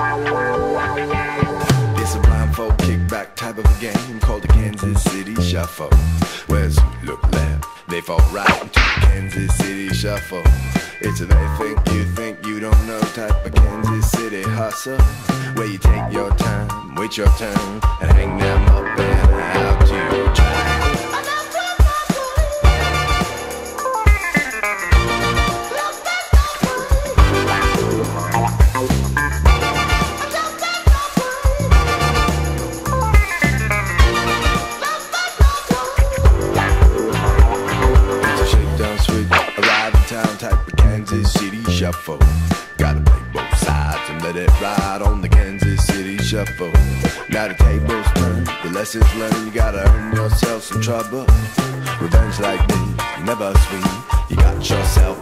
It's a blindfold kickback type of a game called the Kansas City Shuffle. Where's you look left, they fall right into the Kansas City Shuffle. It's a they think you think you don't know type of Kansas City hustle. Where you take your time, wait your turn, and hang them up. Town Kansas City shuffle. Gotta play both sides and let it ride on the Kansas City shuffle. Now the tables turn, the lessons learned, you gotta earn yourself some trouble. Revenge like me, never sweet. You got yourself